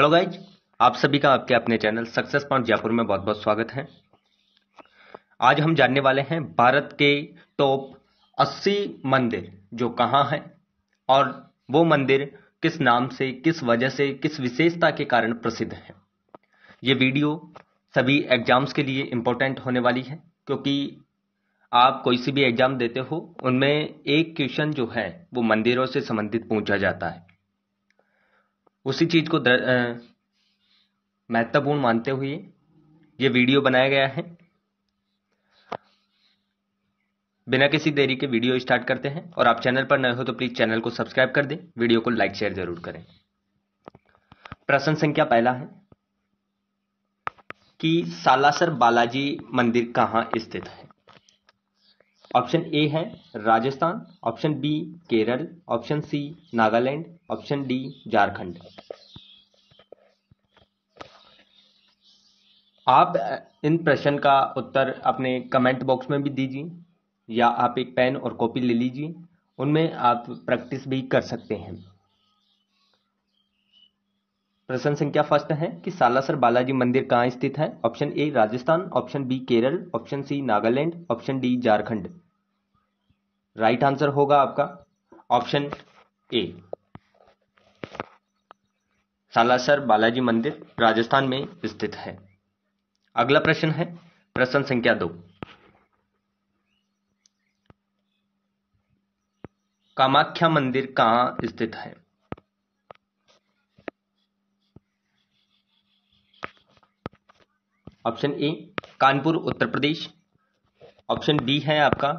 Hello guys, आप सभी का आपके अपने चैनल सक्सेस पॉइंट जयपुर में बहुत बहुत स्वागत है। आज हम जानने वाले हैं भारत के टॉप 80 मंदिर, जो कहाँ हैं, और वो मंदिर किस नाम से, किस वजह से, किस विशेषता के कारण प्रसिद्ध है। ये वीडियो सभी एग्ज़ाम्स के लिए इम्पोर्टेंट होने वाली है, क्योंकि आप कोई सी भी एग्ज़ाम देते हो, उनमें एक क्वेश्चन जो है, वो मंदिरों से संबंधित पूछा जाता है। उसी चीज़ को महत्वपूर्ण मानते हुए ये वीडियो बनाया गया है। बिना किसी देरी के वीडियो स्टार्ट करते हैं और आप चैनल पर नए हो तो प्लीज़ चैनल को सब्सक्राइब कर दें, वीडियो को लाइक, शेयर ज़रूर करें। प्रश्न संख्या पहला है कि सालासर बालाजी मंदिर कहाँ स्थित है? ऑप्शन ए है Rajasthan, option B Kerala, option C Nagaland, option D Jharkhand. आप इन प्रश्न का उत्तर अपने कमेंट बॉक्स में भी दीजिए, या आप एक पेन और कॉपी ले लीजिए, उनमें आप प्रैक्टिस भी कर सकते हैं। प्रश्न संख्या फ़र्स्ट है कि सालासर बालाजी मंदिर कहाँ स्थित है? Option A, Rajasthan, option B, Kerala, option C, Nagaland, option D, Jharkhand. Right answer होगा आपका ऑप्शन ए। सालासर बालाजी मंदिर राजस्थान में स्थित है। अगला प्रश्न है, प्रश्न संख्या दो। कामाख्या मंदिर कहाँ स्थित है? Option A, Kanpur, Uttar Pradesh. Option B है आपका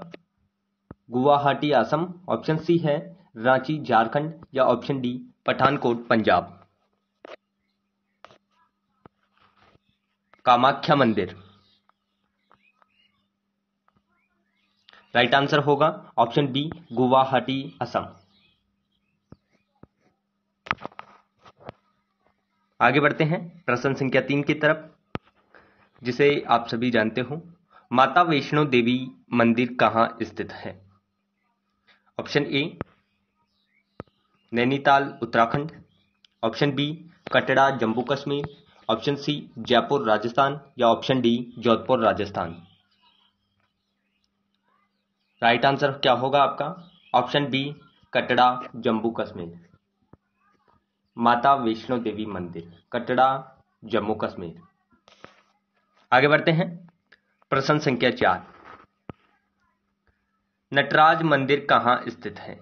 गुवाहाटी असम ऑप्शन सी है रांची, झारखंड या ऑप्शन डी, पठानकोट, पंजाब। कामाख्या मंदिर। राइट आंसर होगा ऑप्शन बी, गुवाहाटी असम आगे बढ़ते हैं प्रश्न संख्या तीन की तरफ़। जिसे आप सभी जानते हो, माता वैष्णो देवी मंदिर कहाँ स्थित है? Option A, Nainital, Uttarakhand. Option B, Katra, Jammu Kashmir. Option C, Jaipur, Rajasthan. या option D, Jodhpur, Rajasthan. Right answer क्या होगा आपका? Option B, Katra, Jammu Kashmir. माता वैष्णो देवी मंदिर, कटड़ा, जम्मू कश्मीर। आगे बढ़ते हैं। प्रश्न संख्या चार। नटराज मंदिर कहाँ स्थित है?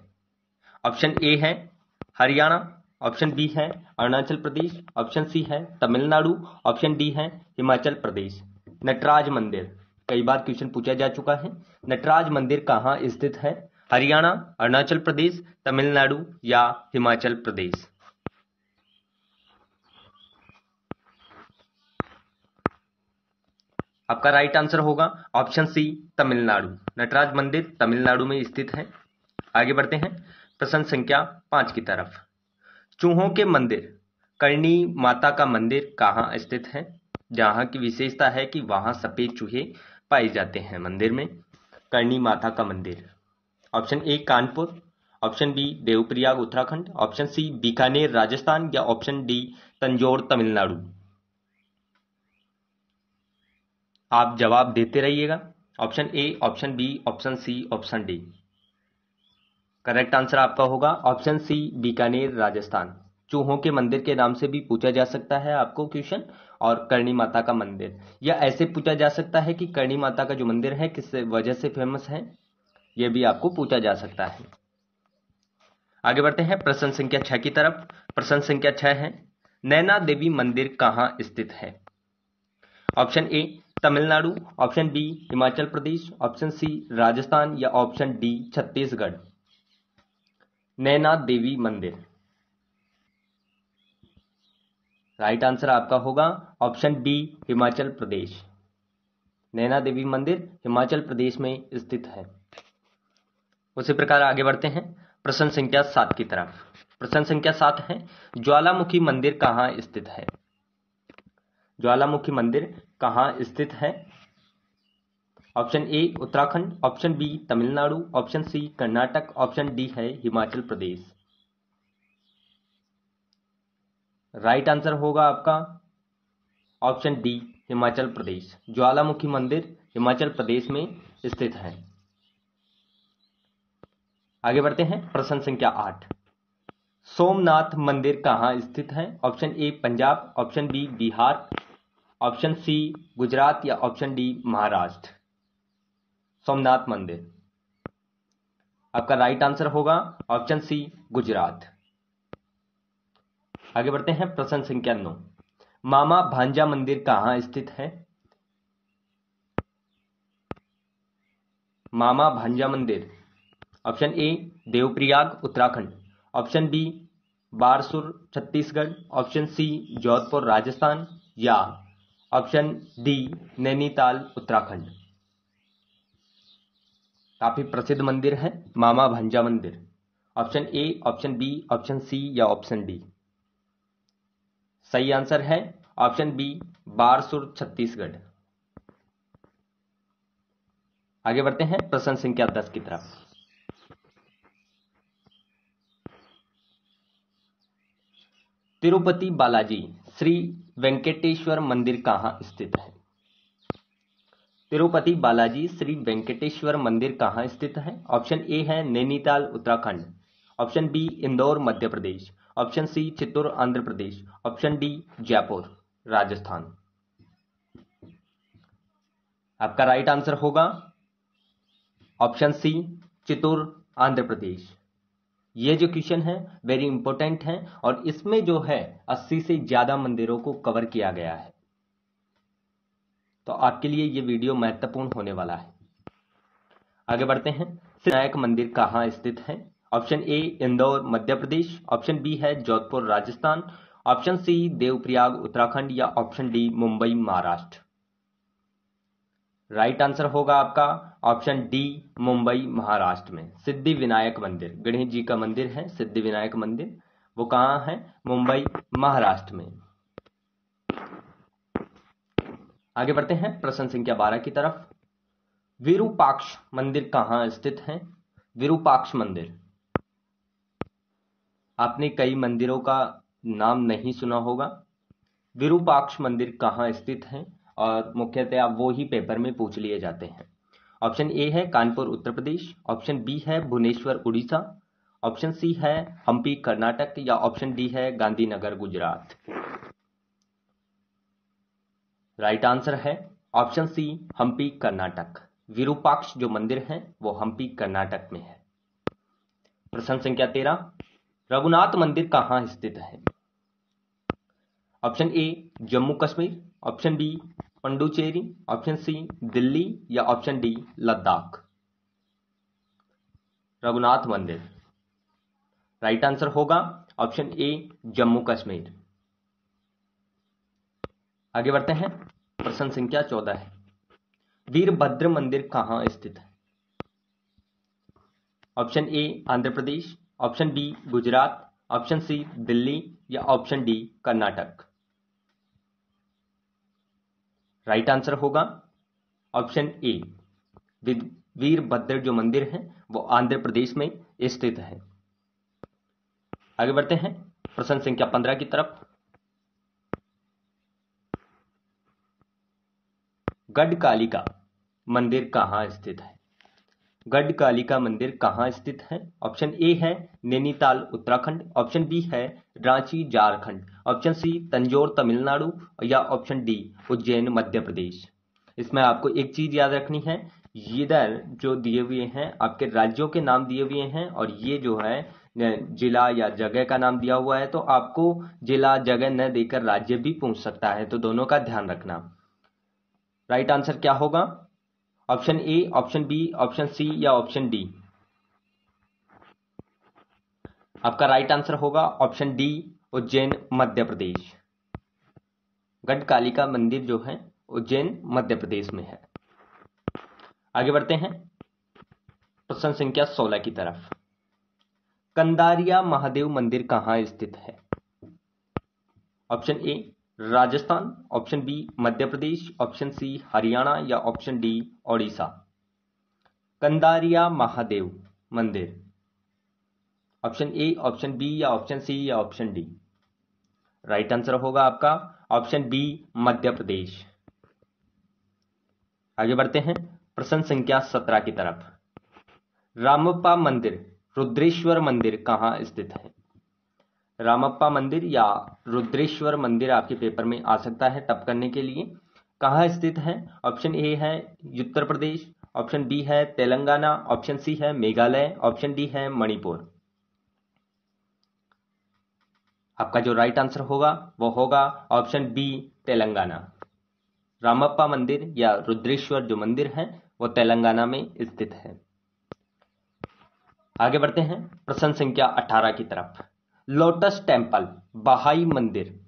ऑप्शन ए है हरियाणा, ऑप्शन बी है अरुणाचल प्रदेश, ऑप्शन सी है तमिलनाडु, ऑप्शन डी है हिमाचल प्रदेश। नटराज मंदिर। कई बार क्वेश्चन पूछा जा चुका है। नटराज मंदिर कहाँ स्थित है? हरियाणा, अरुणाचल प्रदेश, तमिलनाडु या हिमाचल प्रदेश? आपका राइट आंसर होगा ऑप्शन सी तमिलनाडु। नटराज मंदिर तमिलनाडु में स्थित है। आगे बढ़ते हैं, प्रश्न संख्या पाँच की तरफ़। चूहों के मंदिर, करणी माता का मंदिर कहाँ स्थित है? जहाँ की विशेषता है कि वहाँ सफ़ेद चूहे पाए जाते हैं मंदिर में। करणी माता का मंदिर। Option A Kanpur. Option B Devprayag, Uttarakhand. Option C Bikaner, Rajasthan. या ऑप्शन डी तंजौर, तमिलनाडु। आप जवाब देते रहिएगा। Option A option B option C option D correct answer आपका होगा। Option C Bikaner, Rajasthan. चूहों के मंदिर के नाम से भी पूछा जा सकता है आपको क्वेश्चन, और करणी माता का मंदिर। या ऐसे पूछा जा सकता है कि करणी माता का जो मंदिर है, किस वजह से फ़ेमस है? यह भी आपको पूछा जा सकता है। आगे बढ़ते हैं। प्रश्न संख्या छह की तरफ़। प्रश्न संख्या छह है। नैना देवी मंदिर कहाँ स्थित है? Option A Tamil Nadu, option B, Himachal Pradesh, option C, Rajasthan या ऑप्शन डी, छत्तीसगढ़। नैना देवी मंदिर। राइट आंसर आपका होगा ऑप्शन बी, हिमाचल प्रदेश। नैना देवी मंदिर हिमाचल प्रदेश में स्थित है। उसी प्रकार आगे बढ़ते हैं, प्रश्न संख्या सात की तरफ़। प्रश्न संख्या सात है, ज्वालामुखी मंदिर कहाँ स्थित है? ज्वालामुखी मंदिर कहाँ स्थित है? Option A Uttarakhand, option B Tamil Nadu, option C Karnataka, option D है हिमाचल प्रदेश। राइट आंसर होगा आपका ऑप्शन डी हिमाचल प्रदेश। ज्वालामुखी मंदिर हिमाचल प्रदेश में स्थित है। आगे बढ़ते हैं, प्रश्न संख्या आठ। सोमनाथ मंदिर कहाँ स्थित है? Option A Punjab, option B Bihar option C Gujarat या ऑप्शन डी महाराष्ट्र। सोमनाथ मंदिर। आपका राइट आंसर होगा ऑप्शन सी गुजरात। आगे बढ़ते हैं प्रश्न संख्या नौ। मामा भांजा मंदिर कहाँ स्थित है? मामा भांजा मंदिर। Option A Devprayag, Uttarakhand. Option B Barsur, Chhattisgarh. Option C Jodhpur, Rajasthan या ऑप्शन डी, नैनीताल, उत्तराखंड। काफ़ी प्रसिद्ध मंदिर है, मामा भंजा मंदिर। Option A, option B, option C या ऑप्शन डी। सही आंसर है ऑप्शन बी, बारसुर, छत्तीसगढ़। आगे बढ़ते हैं प्रश्न संख्या दस की तरफ़। तिरुपति बालाजी श्री वेंकटेश्वर मंदिर कहाँ स्थित है? तिरुपति बालाजी श्री वेंकटेश्वर मंदिर कहाँ स्थित है? ऑप्शन ए है Nainital, Uttarakhand. Option B, Indore, Madhya Pradesh. Option C, Chittor, Andhra Pradesh. Option D, Jaipur, Rajasthan. आपका राइट आंसर होगा। Option C, Chittor, Andhra Pradesh. ये जो क्वेश्चन है वेरी इंपॉर्टेंट है, और इसमें जो है 80 से ज़्यादा मंदिरों को कवर किया गया है। तो आपके लिए ये वीडियो महत्वपूर्ण होने वाला है। आगे बढ़ते हैं। विनायक मंदिर कहाँ स्थित है? Option A Indore, Madhya Pradesh. Option B है जोधपुर, राजस्थान। ऑप्शन सी देवप्रयाग, उत्तराखंड या option D Mumbai, Maharashtra. Right answer होगा आपका ऑप्शन डी मुंबई महाराष्ट्र में। सिद्धि विनायक मंदिर। गणेश जी का मंदिर है, सिद्धि विनायक मंदिर। वो कहाँ है? मुंबई महाराष्ट्र में। आगे बढ़ते हैं, प्रश्न संख्या बारह की तरफ़। विरूपाक्ष मंदिर कहाँ स्थित है? विरूपाक्ष मंदिर। आपने कई मंदिरों का नाम नहीं सुना होगा। विरूपाक्ष मंदिर कहाँ स्थित है? और मुख्यतः वो ही पेपर में पूछ लिए जाते हैं। ऑप्शन ए है कानपुर, उत्तर प्रदेश। ऑप्शन बी है भुवनेश्वर, उड़ीसा। ऑप्शन सी है हम्पी कर्नाटक। या ऑप्शन डी है गांधीनगर, गुजरात। राइट आंसर है ऑप्शन सी हम्पी कर्नाटक। विरूपाक्ष जो मंदिर है, वो हम्पी कर्नाटक में है। प्रश्न संख्या तेरह, रघुनाथ मंदिर कहाँ स्थित है? Option A Jammu Kashmir. Option B Puducherry option C Delhi या ऑप्शन डी लद्दाख रघुनाथ मंदिर राइट आंसर होगा ऑप्शन ए जम्मू कश्मीर आगे बढ़ते हैं, प्रश्न संख्या चौदह है। वीरभद्र मंदिर कहाँ स्थित है? Option A Andhra Pradesh option B Gujarat option C Delhi या option D Karnataka right answer होगा। ऑप्शन ए वीरभद्र जो मंदिर है, वो आंध्र प्रदेश में स्थित है। आगे बढ़ते हैं, प्रश्न संख्या पंद्रह की तरफ़। गढ़ गढ़कालिका मंदिर कहाँ स्थित है? गढ़कालिका मंदिर कहाँ स्थित है? ऑप्शन ए है नैनीताल, उत्तराखंड। ऑप्शन बी है रांची, झारखंड। ऑप्शन सी तंजौर, तमिलनाडु या ऑप्शन डी उज्जैन, मध्य प्रदेश। इसमें आपको एक चीज़ याद रखनी है इधर जो दिए हुए हैं, आपके राज्यों के नाम दिए हुए हैं और ये जो है जिला या जगह का नाम दिया हुआ है तो आपको जिला, जगह न देकर राज्य भी पूछ सकता है तो दोनों का ध्यान रखना। राइट आंसर क्या होगा? Option A, option B, option C या ऑप्शन डी? आपका राइट आंसर होगा ऑप्शन डी, उज्जैन, मध्य प्रदेश। गढ़कालिका मंदिर जो है, उज्जैन, मध्य प्रदेश में है। आगे बढ़ते हैं। प्रश्न संख्या 16 की तरफ़। कंदारिया महादेव मंदिर कहाँ स्थित है? Option A Rajasthan, option B Madhya Pradesh, option C Haryana या ऑप्शन डी ओडिशा। कंदारिया महादेव मंदिर। ऑप्शन ए, ऑप्शन बी या ऑप्शन सी या ऑप्शन डी। राइट आंसर होगा आपका, ऑप्शन बी मध्य प्रदेश। आगे बढ़ते हैं, प्रश्न संख्या सत्रह की तरफ़। रामप्पा मंदिर, रुद्रेश्वर मंदिर कहाँ स्थित है? रामप्पा मंदिर या रुद्रेश्वर मंदिर आपके पेपर में आ सकता है टप करने के लिए। कहाँ स्थित है? ऑप्शन ए है उत्तर प्रदेश ऑप्शन बी है तेलंगाना ऑप्शन सी है मेघालय ऑप्शन डी है मणिपुर। आपका जो राइट आंसर होगा, वो होगा ऑप्शन बी तेलंगाना। रामप्पा मंदिर या रुद्रेश्वर जो मंदिर है, वो तेलंगाना में स्थित है। आगे बढ़ते हैं प्रश्न संख्या 18 की तरफ़। लोटस टेंपल बहाई मंदिर।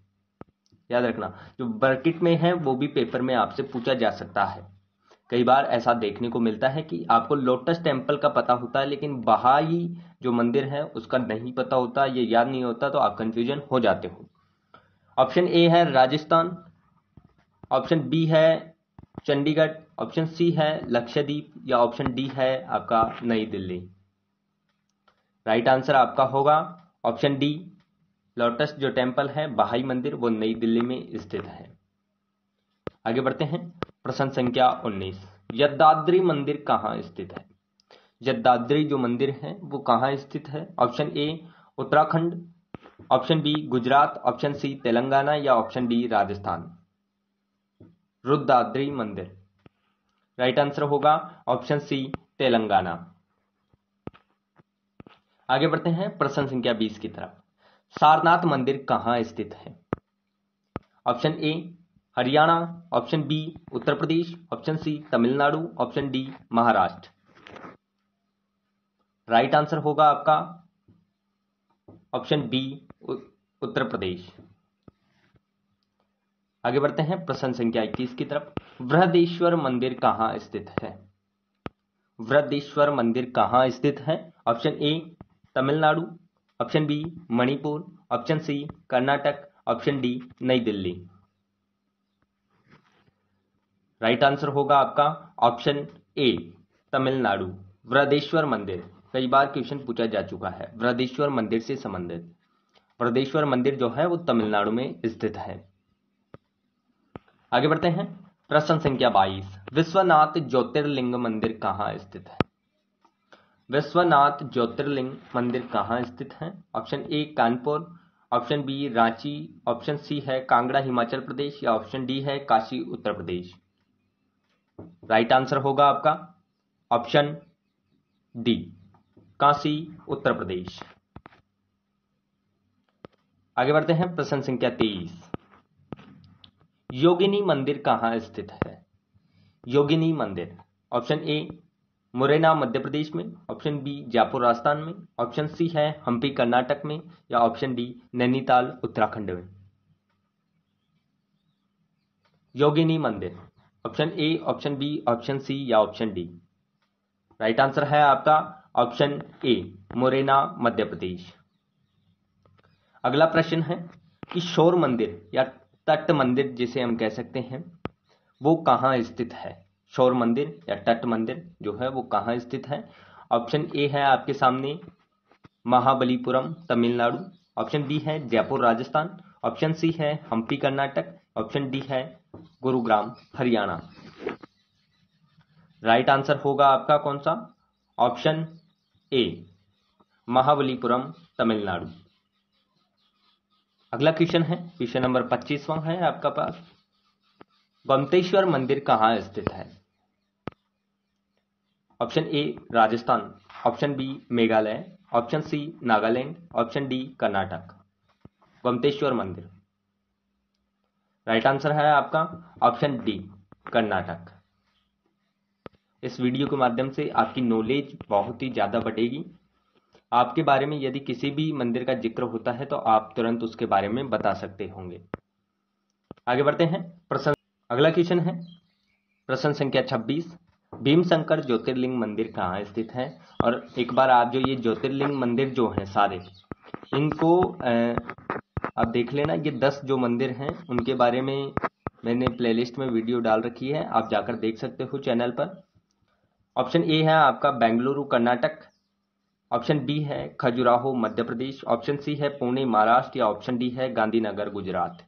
याद रखना, जो बर्किट में है, वो भी पेपर में आपसे पूछा जा सकता है। कई बार ऐसा देखने को मिलता है कि आपको लोटस टेंपल का पता होता है, लेकिन बहाई जो मंदिर है, उसका नहीं पता होता, ये याद नहीं होता तो आप कंफ्यूजन हो जाते हो। ऑप्शन ए है राजस्थान ऑप्शन बी है चंडीगढ़ ऑप्शन सी है लक्षद्वीप, या ऑप्शन डी है आपका नई दिल्ली। राइट आंसर आपका होगा। ऑप्शन डी, लोटस जो टेंपल है, बहाई मंदिर, वो नई दिल्ली में स्थित है। आगे बढ़ते हैं, प्रश्न संख्या 19 यद्दाद्री मंदिर कहाँ स्थित है? यद्दाद्री जो मंदिर है, वो कहाँ स्थित है? Option A, Uttarakhand. Option B, Gujarat. Option C, Telangana या ऑप्शन डी, राजस्थान। रुद्राद्री मंदिर। राइट आंसर होगा ऑप्शन सी, तेलंगाना। आगे बढ़ते हैं प्रश्न संख्या बीस की तरफ़। सारनाथ मंदिर कहाँ स्थित है? Option A, Haryana, option B, Uttar Pradesh, option C, Tamil Nadu, option D, Maharashtra. Right answer होगा आपका ऑप्शन बी उत्तर प्रदेश। आगे बढ़ते हैं प्रश्न संख्या इक्कीस की तरफ़। वृहदेश्वर मंदिर कहाँ स्थित है? वृहदेश्वर मंदिर कहाँ स्थित है? Option A Tamil Nadu option B Manipur option C Karnataka option D Nai Delhi. Right answer होगा आपका ऑप्शन ए तमिलनाडु वृदेश्वर मंदिर। कई बार क्वेश्चन पूछा जा चुका है वृदेश्वर मंदिर से संबंधित। वृदेश्वर मंदिर जो है, वो तमिलनाडु में स्थित है। आगे बढ़ते हैं, प्रश्न संख्या 22 विश्वनाथ ज्योतिर्लिंग मंदिर कहाँ स्थित है? विश्वनाथ ज्योतिर्लिंग मंदिर कहाँ स्थित है? Option A, Kanpur, option B, Ranchi, option C है, कांगड़ा, हिमाचल प्रदेश, या ऑप्शन डी है, काशी, उत्तर प्रदेश। राइट आंसर होगा आपका, ऑप्शन डी, काशी, उत्तर प्रदेश। आगे बढ़ते हैं, प्रश्न संख्या तेईस। योगिनी मंदिर कहाँ स्थित है? योगिनी मंदिर, ऑप्शन ए मुरैना, मध्य प्रदेश में ऑप्शन बी जयपुर, राजस्थान में ऑप्शन सी है हम्पी कर्नाटक में, या ऑप्शन डी नैनीताल, उत्तराखंड में। योगिनी मंदिर option A option B option C या ऑप्शन डी राइट आंसर है आपका ऑप्शन ए मुरैना, मध्य प्रदेश। अगला प्रश्न है कि शोर मंदिर या तट मंदिर जिसे हम कह सकते हैं, वो कहाँ स्थित है? शौर मंदिर या तट मंदिर जो है वो कहाँ स्थित है? ऑप्शन ए है आपके सामने महाबलीपुरम, तमिलनाडु। ऑप्शन बी है जयपुर, राजस्थान। ऑप्शन सी है हम्पी, कर्नाटक। ऑप्शन डी है गुरुग्राम, हरियाणा। राइट आंसर होगा आपका कौन सा? Option A, Mahabalipuram, Tamil Nadu. अगला क्वेश्चन है, क्वेश्चन नंबर पच्चीसवां है आपका पास। गोमतेश्वर मंदिर कहाँ स्थित है? Option A Rajasthan, option B Meghalaya, option C Nagaland, option D Karnataka. Gomateshwar मंदिर। राइट आंसर है आपका ऑप्शन डी, कर्नाटक। इस वीडियो के माध्यम से आपकी नॉलेज बहुत ही ज़्यादा बढ़ेगी। आपके बारे में यदि किसी भी मंदिर का ज़िक्र होता है तो आप तुरंत उसके बारे में बता सकते होंगे। आगे बढ़ते हैं। प्रश्न अगला क्वेश्चन है। प्रश्न संख्या 26 भीमशंकर ज्योतिर्लिंग मंदिर कहाँ स्थित है? और एक बार आप जो ये ज्योतिर्लिंग मंदिर जो हैं सारे, इनको आप देख लेना, ये दस जो मंदिर हैं, उनके बारे में मैंने प्लेलिस्ट में वीडियो डाल रखी है, आप जाकर देख सकते हो चैनल पर। ऑप्शन ए है आपका बेंगलुरु, कर्नाटक। ऑप्शन बी है खजुराहो, मध्य प्रदेश। ऑप्शन सी है पुणे, महाराष्ट्र। या ऑप्शन डी है गांधीनगर, गुजरात।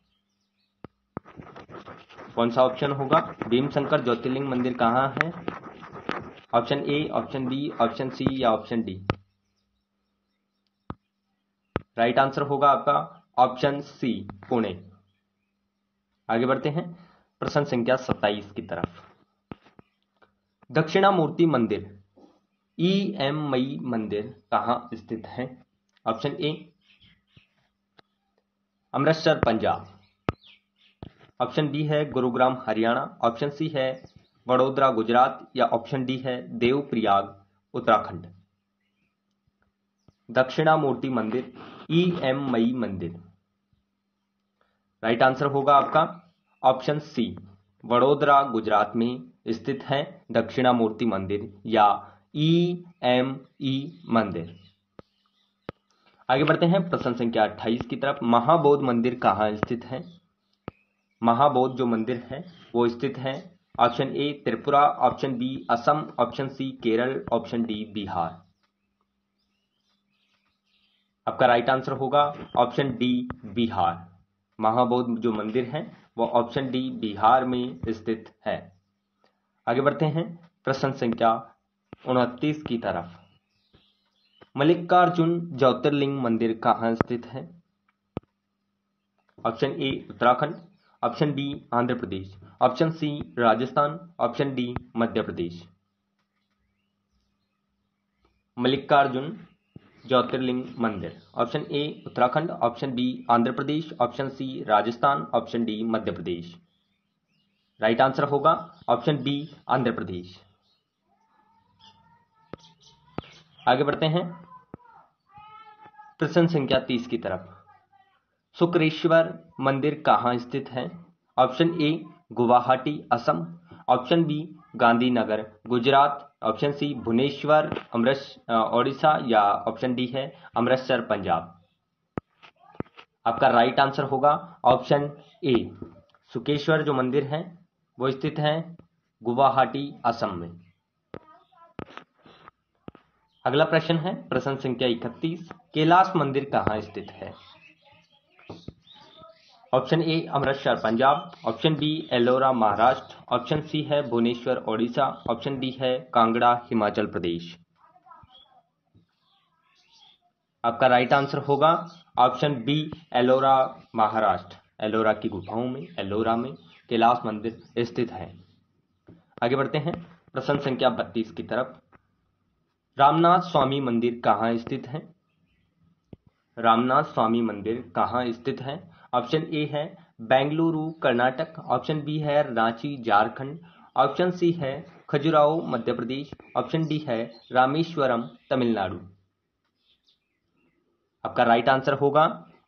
कौन सा ऑप्शन होगा? भीमशंकर ज्योतिर्लिंग मंदिर कहाँ है? Option A option B option C या ऑप्शन डी राइट आंसर होगा आपका ऑप्शन सी पुणे। आगे बढ़ते हैं, प्रश्न संख्या सत्ताईस की तरफ़। दक्षिणामूर्ति मंदिर ई एम मई मंदिर कहाँ स्थित है? Option A Amritsar, Punjab. Option B है गुरुग्राम, हरियाणा। ऑप्शन सी है वडोदरा, गुजरात या ऑप्शन डी है देवप्रयाग, उत्तराखंड। दक्षिणामूर्ति मंदिर ई एम मई मंदिर। राइट आंसर होगा आपका ऑप्शन सी वडोदरा, गुजरात में स्थित है दक्षिणामूर्ति मंदिर या ई एम ई मंदिर। आगे बढ़ते हैं प्रश्न संख्या 28 की तरफ़। महाबोध मंदिर कहाँ स्थित है? महाबोध जो मंदिर है, वो स्थित है option A Tripura, option B Assam, option C Kerala, option D Bihar. आपका राइट आंसर होगा ऑप्शन डी बिहार। महाबोध जो मंदिर है, वो ऑप्शन डी बिहार में स्थित है। आगे बढ़ते हैं, प्रश्न संख्या उनतीस की तरफ़। मल्लिकार्जुन ज्योतिर्लिंग मंदिर कहाँ स्थित है? Option A Uttarakhand option B Andhra Pradesh. Option C, Rajasthan. Option D, Madhya Pradesh. Mallikarjun Jyotirlinga मंदिर। Option A, Uttarakhand. Option B, Andhra Pradesh. Option C, Rajasthan. Option D, Madhya Pradesh. Right answer होगा option B, Andhra Pradesh. आगे बढ़ते हैं। प्रश्न संख्या तीस की तरफ़। शुक्रेश्वर मंदिर कहाँ स्थित है? Option A Guwahati, Assam. Option B Gandhinagar, Gujarat. Option C Bhubaneswar अमृत ओडिशा या ऑप्शन डी है अमृतसर, पंजाब। आपका राइट आंसर होगा। ऑप्शन ए सुकेश्वर, जो मंदिर है, वो स्थित है गुवाहाटी, असम में। अगला प्रश्न है प्रश्न संख्या इकतीस। कैलाश मंदिर कहाँ स्थित है? Option A, Amritsar, Punjab, option B, Ellora, Maharashtra, option C है भुवनेश्वर, ओडिशा, ऑप्शन डी है कांगड़ा, हिमाचल प्रदेश। आपका राइट आंसर होगा ऑप्शन बी, एलोरा, महाराष्ट्र। एलोरा की गुफाओं में, एलोरा में कैलाश मंदिर स्थित है। आगे बढ़ते हैं, प्रश्न संख्या बत्तीस की तरफ़। रामनाथ स्वामी मंदिर कहाँ स्थित है? रामनाथ स्वामी मंदिर कहाँ स्थित है? ऑप्शन ए है बेंगलुरु, कर्नाटक, ऑप्शन बी है रांची, झारखंड, ऑप्शन सी है खजुराहो मध्य प्रदेश ऑप्शन डी है रामेश्वरम, तमिलनाडु। आपका राइट आंसर होगा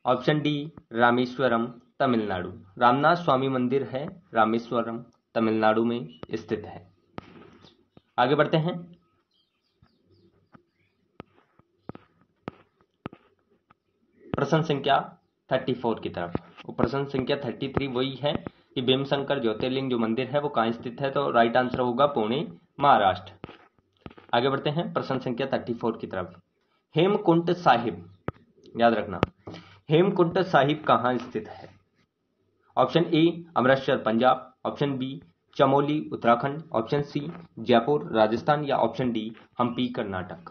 ऑप्शन डी रामेश्वरम, तमिलनाडु। रामनाथ स्वामी मंदिर है रामेश्वरम, तमिलनाडु में स्थित है। आगे बढ़ते हैं। प्रश्न संख्या थर्टी फोर की तरफ़। प्रश्न संख्या थर्टी थ्री वही है कि भीमशंकर ज्योतिर्लिंग जो मंदिर है वो कहाँ स्थित है? तो राइट आंसर होगा पुणे, महाराष्ट्र। आगे बढ़ते हैं, प्रश्न संख्या थर्टी फोर की तरफ़। हेमकुंट साहिब, याद रखना, हेमकुंट साहिब कहाँ स्थित है? Option A, Amritsar, Punjab. Option B, Chamoli, Uttarakhand. Option C, Jaipur, Rajasthan या option D, Hampi, Karnataka.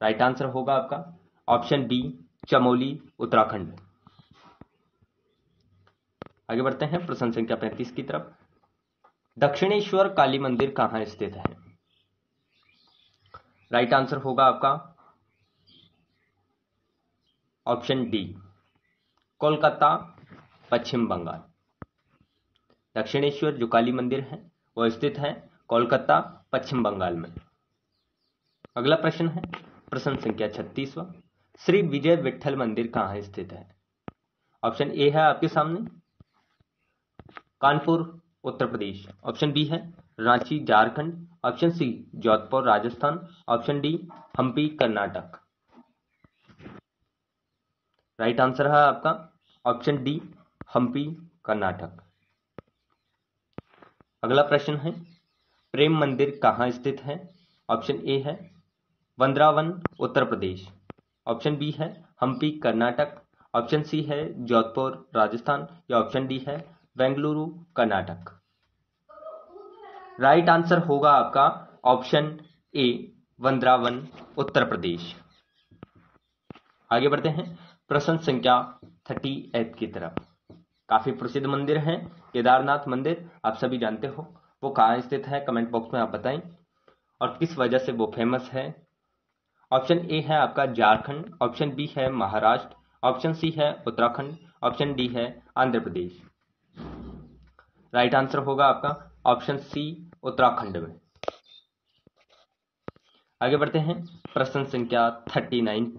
Right answer होगा आपका। ऑप्शन बी चमोली, उत्तराखंड आगे बढ़ते हैं, प्रश्न संख्या पैंतीस की तरफ़। दक्षिणेश्वर काली मंदिर कहाँ स्थित है? राइट आंसर होगा आपका ऑप्शन डी कोलकाता, पश्चिम बंगाल। दक्षिणेश्वर जो काली मंदिर है वह स्थित है कोलकाता, पश्चिम बंगाल में। अगला प्रश्न है, प्रश्न संख्या छत्तीसवा। श्री विजय विठल मंदिर कहाँ स्थित है? ऑप्शन ए है आपके सामने। कानपुर, उत्तर प्रदेश। ऑप्शन बी है Ranchi, Jharkhand. Option C Jodhpur, Rajasthan. Option D Hampi, Karnataka. Right answer है आपका ऑप्शन डी हम्पी, कर्नाटक। अगला प्रश्न है, प्रेम मंदिर कहाँ स्थित है? ऑप्शन ए है वंद्रावन, उत्तर प्रदेश। ऑप्शन बी है हम्पी, कर्नाटक। ऑप्शन सी है जोधपुर, राजस्थान। या ऑप्शन डी है बेंगलुरु, कर्नाटक। राइट आंसर होगा आपका ऑप्शन ए, वंद्रावन, उत्तर प्रदेश। आगे बढ़ते हैं। प्रश्न संख्या थर्टी एट की तरफ़। काफ़ी प्रसिद्ध मंदिर है, केदारनाथ मंदिर, आप सभी जानते हो। वो कहाँ स्थित है? कमेंट बॉक्स में आप बताएँ। और किस वजह से वो फ़ेमस है? ऑप्शन ए है आपका झारखंड, ऑप्शन बी है महाराष्ट्र, ऑप्शन सी है उत्तराखंड, ऑप्शन डी है आंध्र प्रदेश। राइट आंसर होगा आपका ऑप्शन सी उत्तराखंड में। आगे बढ़ते हैं, प्रश्न संख्या थर्टी नाइन।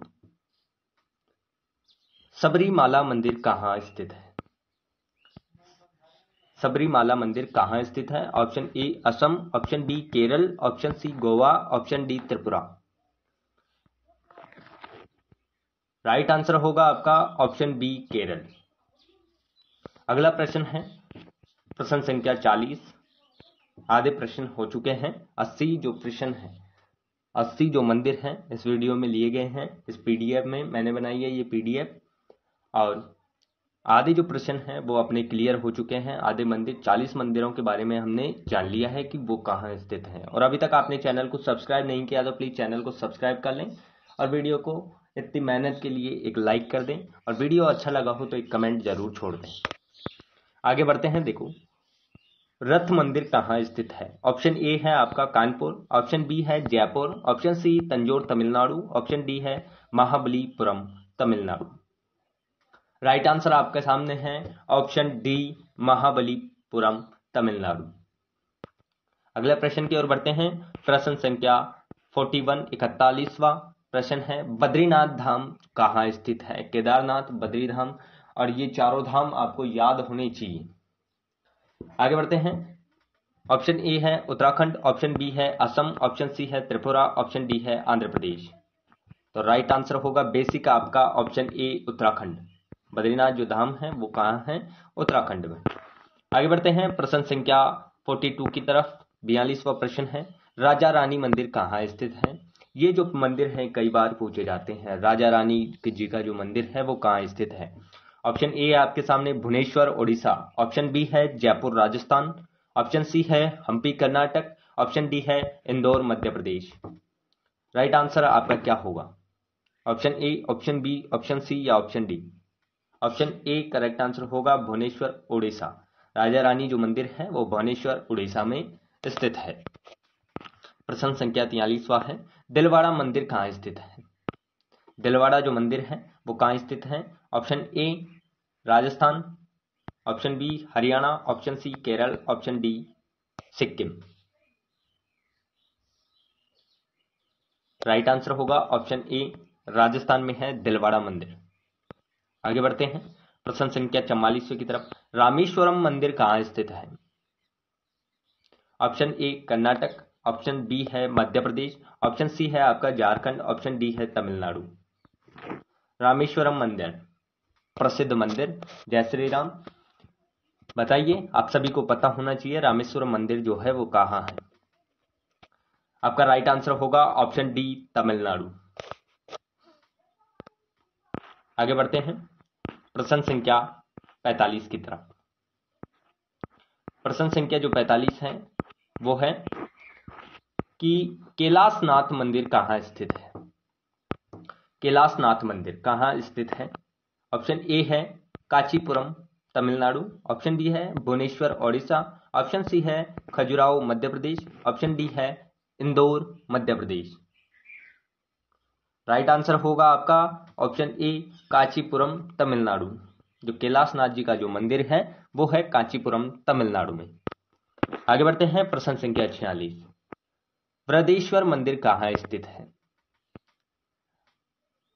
सबरीमाला मंदिर कहाँ स्थित है? सबरीमाला मंदिर कहाँ स्थित है? Option A Assam, option B Kerala, option C Goa, option D Tripura. Right answer होगा आपका ऑप्शन बी केरल अगला प्रश्न है, प्रश्न संख्या चालीस. आधे प्रश्न हो चुके हैं, अस्सी जो प्रश्न है, अस्सी जो मंदिर हैं, इस वीडियो में लिए गए हैं, इस पीडीएफ में मैंने बनाई है ये पीडीएफ और आधे जो प्रश्न हैं, वो अपने क्लियर हो चुके हैं. आधे मंदिर, चालीस मंदिरों के बारे में हमने जान लिया है कि वो कहाँ स्थित हैं. और अभी तक आपने चैनल को सब्सक्राइब नहीं किया तो प्लीज़ चैनल को सब्सक्राइब कर लें और वीडियो को इतनी मेहनत के लिए एक लाइक कर दें और वीडियो अच्छा लगा हो तो एक कमेंट ज़रूर छोड़ दें। आगे बढ़ते हैं, देखो। रथ मंदिर कहाँ स्थित है? ऑप्शन ए है आपका कानपुर ऑप्शन बी है Jaipur option C Tanjore, Tamil Nadu option D है महाबलीपुरम, तमिलनाडु। राइट आंसर आपके सामने है ऑप्शन डी महाबलीपुरम, तमिलनाडु। अगले प्रश्न की ओर बढ़ते हैं, प्रश्न संख्या 41 इकतालीसवा। प्रश्न है, बद्रीनाथ धाम कहाँ स्थित है? केदारनाथ बद्री धाम और ये चारों धाम आपको याद होने चाहिए। आगे बढ़ते हैं। ऑप्शन ए है उत्तराखंड, ऑप्शन बी है असम, ऑप्शन सी है त्रिपुरा, ऑप्शन डी है आंध्र प्रदेश। तो राइट आंसर होगा बेसिक आपका ऑप्शन ए उत्तराखंड। बद्रीनाथ जो धाम है, वो कहाँ है? उत्तराखंड में। आगे बढ़ते हैं, प्रश्न संख्या 42 की तरफ़। बयालीसवा प्रश्न है, राजा रानी मंदिर कहाँ स्थित है? ये जो मंदिर है, कई बार पूछे जाते हैं। राजा रानी जी का जो मंदिर है, वो कहाँ स्थित है? ऑप्शन ए आपके सामने भुवनेश्वर, ओडिशा। ऑप्शन बी है जयपुर, राजस्थान। ऑप्शन सी है हम्पी, कर्नाटक। ऑप्शन डी है इंदौर, मध्य प्रदेश। राइट आंसर आपका क्या होगा? Option A option B option C या option D option A correct answer होगा भुवनेश्वर उड़ीसा राजा रानी जो मंदिर है, वो भुवनेश्वर उड़ीसा में स्थित है। प्रश्न संख्या तियालीसवा है। दिलवाड़ा मंदिर कहाँ स्थित है? दिलवाड़ा जो मंदिर है, वो कहाँ स्थित है? Option A Rajasthan, option B Haryana, option C Kerala, option D Sikkim. Right answer होगा ऑप्शन ए राजस्थान में है दिलवाड़ा मंदिर। आगे बढ़ते हैं, प्रश्न संख्या चौवालीसवें की तरफ़। रामेश्वरम मंदिर कहाँ स्थित है? Option A Karnataka option B है मध्य प्रदेश, ऑप्शन सी है आपका झारखंड, ऑप्शन डी है तमिलनाडु। रामेश्वरम मंदिर, प्रसिद्ध मंदिर, जय श्री राम बताइए, आप सभी को पता होना चाहिए रामेश्वरम मंदिर जो है वो कहाँ है। आपका राइट आंसर होगा ऑप्शन डी, तमिलनाडु। आगे बढ़ते हैं। प्रश्न संख्या 45 की तरफ़। प्रश्न संख्या जो 45 है, वो है कि कैलाशनाथ मंदिर कहाँ स्थित है? कैलाशनाथ मंदिर कहाँ स्थित है? ऑप्शन ए है कांचीपुरम, तमिलनाडु। ऑप्शन बी है भुवनेश्वर, ओडिशा। ऑप्शन सी है खजुराहो, मध्य प्रदेश। ऑप्शन डी है इंदौर, मध्य प्रदेश। राइट आंसर होगा आपका ऑप्शन ए, कांचीपुरम, तमिलनाडु। जो कैलाशनाथ जी का जो मंदिर है, वो है कांचीपुरम, तमिलनाडु में। आगे बढ़ते हैं प्रश्न संख्या छियालीस। वृदेश्वर मंदिर कहाँ स्थित है?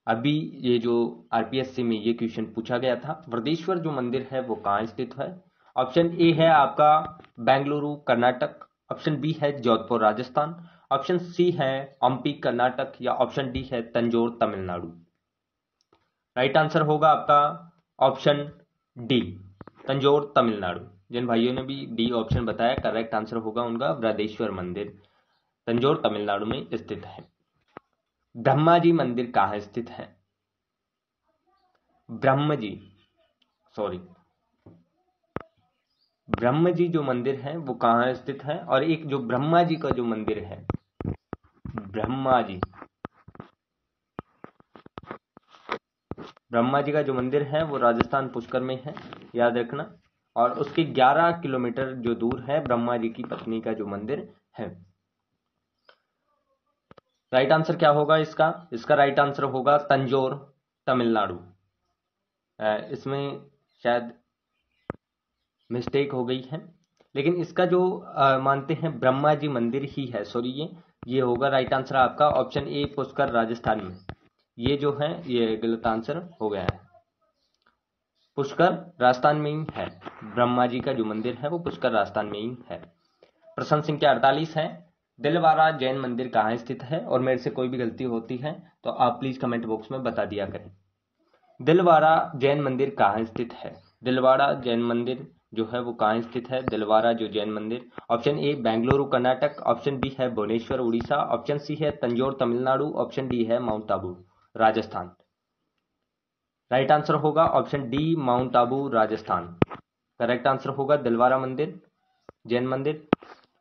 अभी ये जो आरपीएससी में ये क्वेश्चन पूछा गया था वृदेश्वर जो मंदिर है वो कहाँ स्थित है? ऑप्शन ए है आपका बेंगलुरु कर्नाटक ऑप्शन बी है जोधपुर राजस्थान ऑप्शन सी है हम्पी कर्नाटक या ऑप्शन डी है तंजोर तमिलनाडु राइट आंसर होगा आपका ऑप्शन डी तंजोर तमिलनाडु जिन भाइयों ने भी डी ऑप्शन बताया करेक्ट आंसर होगा उनका ब्रदेश्वर मंदिर। तंजोर तमिलनाडु में स्थित है। ब्रह्मा जी मंदिर कहाँ स्थित है? ब्रह्म जी सॉरी ब्रह्म जी जो मंदिर है, वो कहाँ स्थित है? और एक जो ब्रह्मा जी का जो मंदिर है ब्रह्मा जी ब्रह्मा जी का जो मंदिर है, वो राजस्थान पुष्कर में है, याद रखना। और उसके 11 किलोमीटर जो दूर है ब्रह्मा जी की पत्नी का जो मंदिर है। राइट आंसर क्या होगा इसका? इसका राइट आंसर होगा तंजोर तमिलनाडु। इसमें शायद मिस्टेक हो गई है। लेकिन इसका जो आ, मानते हैं ब्रह्मा जी मंदिर ही है सॉरी ये ये होगा राइट आंसर आपका ऑप्शन ए पुष्कर राजस्थान में। ये जो है ये गलत आंसर हो गया है। पुष्कर राजस्थान में ही है। ब्रह्मा जी का जो मंदिर है वो पुष्कर राजस्थान में ही है। प्रश्न संख्या अड़तालीस है? दिलवारा जैन मंदिर कहाँ स्थित है? और मेरे से कोई भी गलती होती है तो आप प्लीज़ कमेंट बॉक्स में बता दिया करें। दिलवारा जैन मंदिर कहाँ स्थित है? दिलवाड़ा जैन मंदिर जो है, वो कहाँ स्थित है? दिलवारा जो जैन मंदिर। Option A Bengaluru Karnataka option B है, भुवनेश्वर, उड़ीसा। ऑप्शन सी है, तंजौर, तमिलनाडु। ऑप्शन डी है mount Abu Rajasthan. Right answer होगा option D mount Abu Rajasthan. Correct answer होगा दिलवारा मंदिर, जैन मंदिर।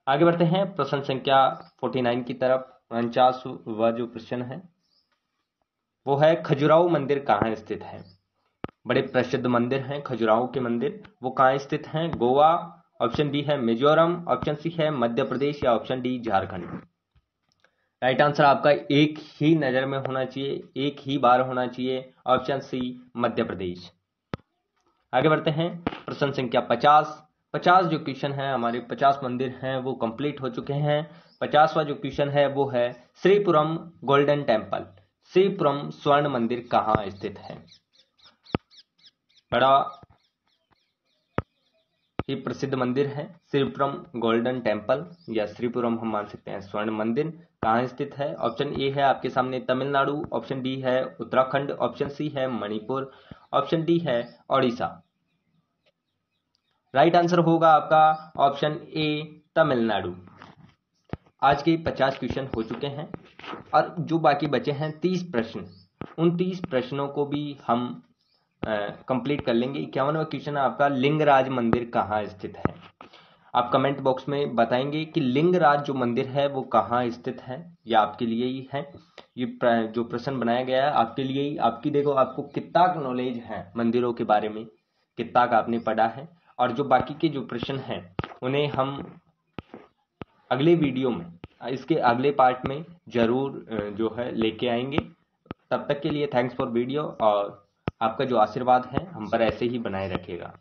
आगे बढ़ते हैं। प्रश्न संख्या 49 की तरफ़। उनचास वह जो प्रश्न है, वो है, खजुराहो मंदिर कहाँ स्थित है? बड़े प्रसिद्ध मंदिर हैं, खजुराहो के मंदिर। वो कहाँ स्थित हैं? गोवा। ऑप्शन बी है मिजोरम। ऑप्शन सी है मध्य प्रदेश या option D Jharkhand. Right answer आपका एक ही नज़र में होना चाहिए, एक ही बार होना चाहिए। Option C Madhya Pradesh. आगे बढ़ते हैं। प्रश्न संख्या पचास। पचास जो क्वेश्चन है, हमारे पचास मंदिर हैं, वो कंप्लीट हो चुके हैं। पचासवा जो क्वेश्चन है, वो है श्रीपुरम गोल्डन टेंपल श्रीपुरम स्वर्ण मंदिर कहाँ स्थित है? बड़ा ही प्रसिद्ध मंदिर है। श्रीपुरम गोल्डन टेंपल या श्रीपुरम हम मान सकते हैं स्वर्ण मंदिर कहाँ स्थित है? ऑप्शन ए है आपके सामने तमिलनाडु ऑप्शन बी है उत्तराखंड ऑप्शन सी है मणिपुर ऑप्शन डी है ओडिशा। राइट आंसर होगा आपका ऑप्शन ए तमिलनाडु। आज के पचास क्वेश्चन हो चुके हैं और जो बाकी बचे हैं तीस प्रश्न। उन तीस प्रश्नों को भी हम कंप्लीट कर लेंगे। इक्यावनवा क्वेश्चन आपका लिंगराज मंदिर कहाँ स्थित है? आप कमेंट बॉक्स में बताएँगे कि लिंगराज जो मंदिर है वो कहाँ स्थित है। या आपके लिए ही है। ये जो प्रश्न बनाया गया है आपके लिए ही। आपकी देखो, आपको कितना नॉलेज है मंदिरों के बारे में, कितना आपने पढ़ा है। और जो बाकी के जो प्रश्न हैं, उन्हें हम अगले वीडियो में, इसके अगले पार्ट में ज़रूर जो है, लेके आएँगे। तब तक के लिए थैंक्स फॉर वीडियो और आपका जो आशीर्वाद है, हम पर ऐसे ही बनाए रखेगा।